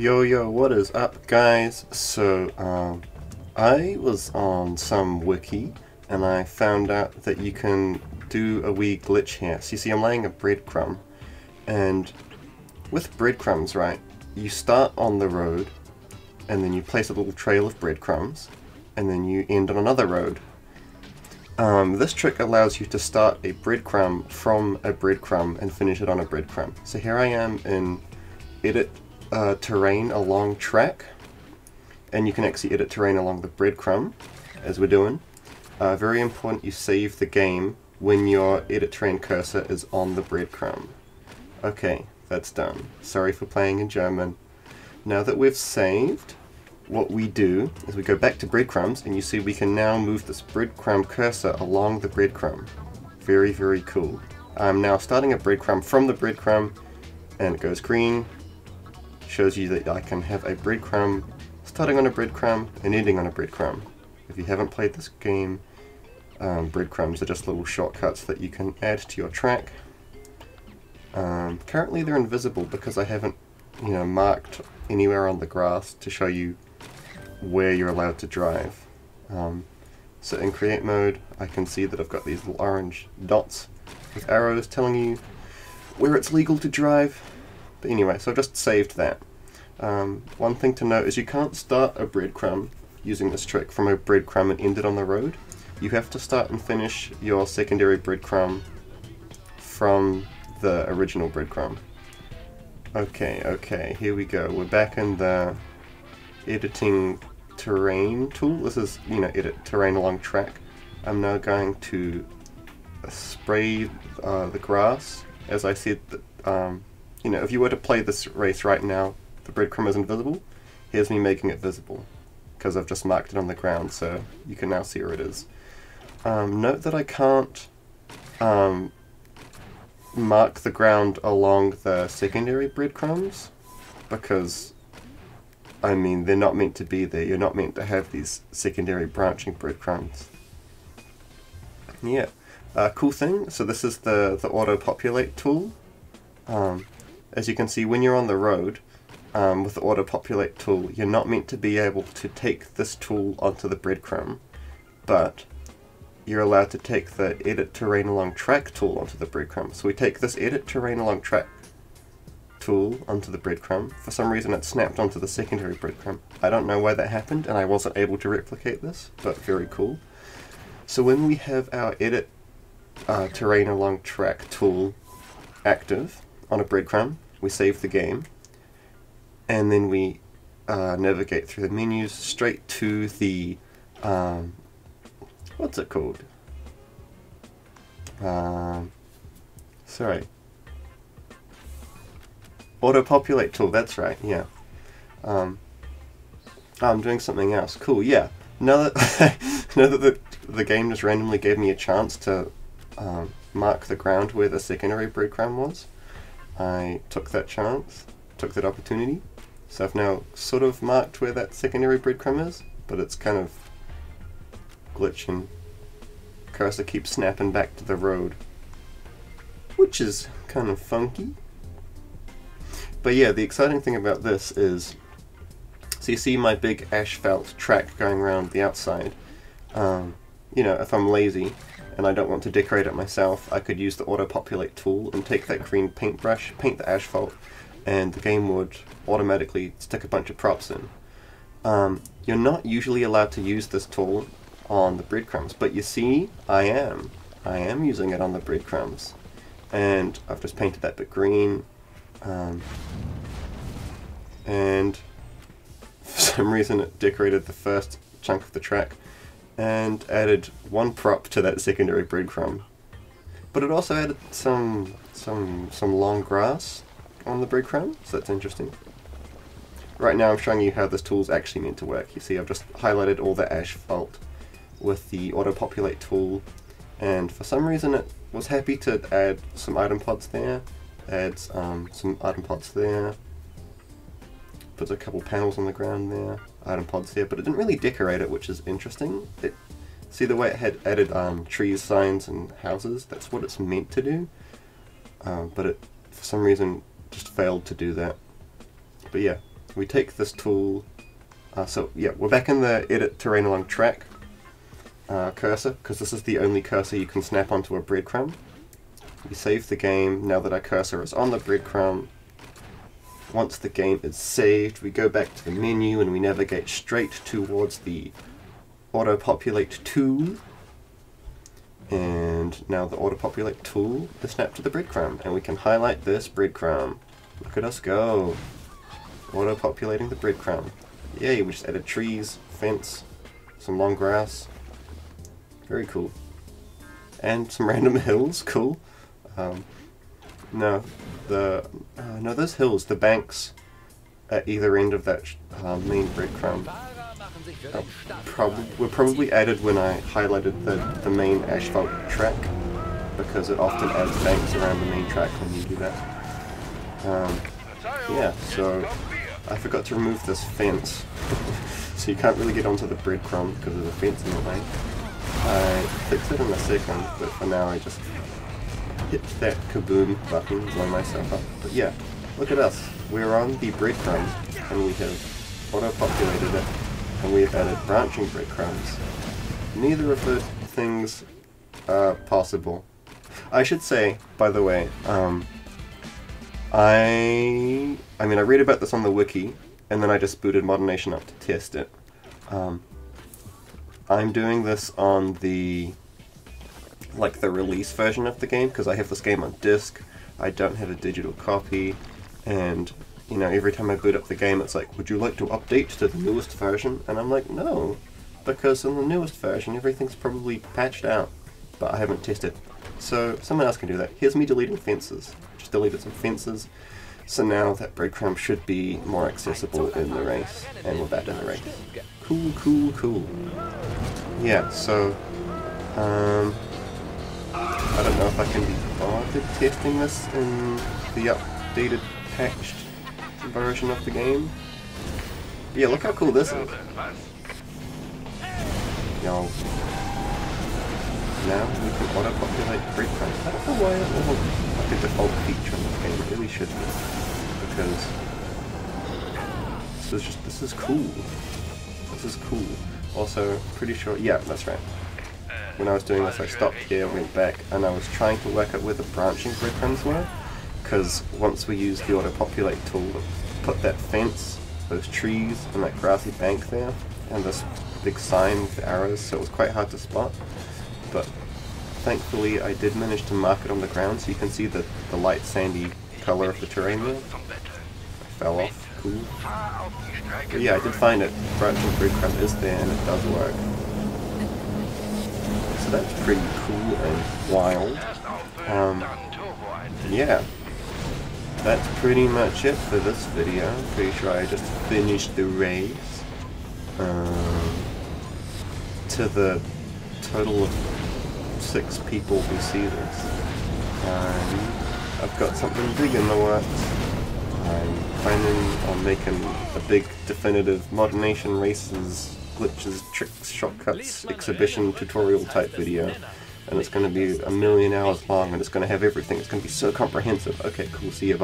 Yo yo, what is up guys? So, um, I was on some wiki and I found out that you can do a wee glitch here. So you see I'm laying a breadcrumb and with breadcrumbs, right, you start on the road and then you place a little trail of breadcrumbs and then you end on another road. Um, this trick allows you to start a breadcrumb from a breadcrumb and finish it on a breadcrumb. So here I am in edit uh, terrain along track and you can actually edit terrain along the breadcrumb as we're doing. Uh, very important you save the game when your edit terrain cursor is on the breadcrumb. Okay, that's done. Sorry for playing in German. Now that we've saved, what we do is we go back to breadcrumbs and you see we can now move this breadcrumb cursor along the breadcrumb. Very, very cool. I'm now starting a breadcrumb from the breadcrumb and it goes green, shows you that I can have a breadcrumb starting on a breadcrumb and ending on a breadcrumb. If you haven't played this game, um, breadcrumbs are just little shortcuts that you can add to your track. Um, currently they're invisible because I haven't you know, marked anywhere on the grass to show you where you're allowed to drive. Um, so in create mode, I can see that I've got these little orange dots with arrows telling you where it's legal to drive. But anyway, so I've just saved that. Um, one thing to note is you can't start a breadcrumb using this trick from a breadcrumb and end it on the road. You have to start and finish your secondary breadcrumb from the original breadcrumb. Okay, okay, here we go. We're back in the editing terrain tool. This is, you know, edit terrain along track. I'm now going to spray uh, the grass. As I said, um, you know, if you were to play this race right now, the breadcrumb is invisible. Here's me making it visible, because I've just marked it on the ground, so you can now see where it is. Um, note that I can't um, mark the ground along the secondary breadcrumbs, because, I mean, they're not meant to be there. You're not meant to have these secondary branching breadcrumbs. Yeah. Uh, cool thing, so this is the, the auto-populate tool. Um, as you can see, when you're on the road, um, with the auto-populate tool, you're not meant to be able to take this tool onto the breadcrumb, but you're allowed to take the edit terrain along track tool onto the breadcrumb. So we take this edit terrain along track tool onto the breadcrumb. For some reason it snapped onto the secondary breadcrumb. I don't know why that happened and I wasn't able to replicate this, but very cool. So when we have our edit uh, terrain along track tool active on a breadcrumb, we save the game, and then we uh, navigate through the menus straight to the um, what's it called? Um, sorry. Auto-populate tool, that's right, yeah. Um, I'm doing something else. Cool, yeah. Now that, now that the, the game just randomly gave me a chance to um, mark the ground where the secondary breadcrumb was, I took that chance, took that opportunity. So I've now sort of marked where that secondary breadcrumb is, but it's kind of glitching. Cursor keeps snapping back to the road, which is kind of funky. But yeah, the exciting thing about this is, so you see my big asphalt track going around the outside. Um, you know, if I'm lazy and I don't want to decorate it myself, I could use the auto-populate tool and take that green paintbrush, paint the asphalt, and the game would automatically stick a bunch of props in. Um, you're not usually allowed to use this tool on the breadcrumbs, but you see, I am. I am using it on the breadcrumbs. And I've just painted that bit green. Um, and for some reason it decorated the first chunk of the track and added one prop to that secondary breadcrumb. But it also added some some some long grass on the breadcrumb, so that's interesting. Right now I'm showing you how this tool is actually meant to work. You see I've just highlighted all the asphalt with the auto-populate tool and for some reason it was happy to add some item pods there, adds um, some item pods there, puts a couple panels on the ground there, item pods there, but it didn't really decorate it which is interesting. It, see the way it had added um, trees, signs and houses, that's what it's meant to do, um, but it for some reason just failed to do that. But yeah, we take this tool. Uh, so yeah, we're back in the edit terrain along track uh, cursor because this is the only cursor you can snap onto a breadcrumb. We save the game now that our cursor is on the breadcrumb. Once the game is saved, we go back to the menu and we navigate straight towards the auto-populate tool. And now the auto-populate tool is snapped to the breadcrumb, and we can highlight this breadcrumb. Look at us go. Auto-populating the breadcrumb. Yay, we just added trees, fence, some long grass. Very cool. And some random hills, cool. Um, no, the uh, no, those hills, the banks at either end of that uh, main breadcrumb prob were probably added when I highlighted the, the main asphalt track because it often adds banks around the main track when you do that. Um, yeah, so I forgot to remove this fence, so you can't really get onto the breadcrumb because of the fence in the way. I fix it in a second, but for now I just hit that kaboom button, blow myself up. But yeah, look at us. We're on the breadcrumb, and we have auto-populated it, and we have added branching breadcrumbs. Neither of those things are possible. I should say, by the way, um, I I mean I read about this on the wiki, and then I just booted ModNation up to test it. Um, I'm doing this on the like the release version of the game because I have this game on disc. I don't have a digital copy, and you know every time I boot up the game, it's like, would you like to update to the newest version? And I'm like, no, because in the newest version everything's probably patched out, but I haven't tested. So someone else can do that. Here's me deleting fences. Just deleted some fences. So now that breadcrumb should be more accessible in the race, and we're back in the race. Cool, cool, cool. Yeah, so, um, I don't know if I can be bothered testing this in the updated, patched version of the game. But yeah, look how cool this is. Yo. Now we can auto-populate breadcrumbs. I don't know why it wasn't like a default feature in this game. It really should be. Because this is just, this is cool. This is cool. Also, pretty sure, yeah, that's right. When I was doing this, I stopped here, went back, and I was trying to work out where the branching breadcrumbs were. Because once we used the auto-populate tool to put that fence, those trees, and that grassy bank there, and this big sign with arrows, so it was quite hard to spot. But thankfully I did manage to mark it on the ground so you can see the, the light sandy color of the terrain there. I fell off. Cool. But yeah, I did find it. Branching breadcrumb is there and it does work. So that's pretty cool and wild. Um, yeah. That's pretty much it for this video. Pretty sure I just finished the race. Um, to the total of six people who see this. And I've got something big in the works. I'm planning on making a big definitive ModNation Racers, glitches, tricks, shortcuts, exhibition tutorial type video. And it's going to be a million hours long and it's going to have everything. It's going to be so comprehensive. Okay, cool. See you. Bye.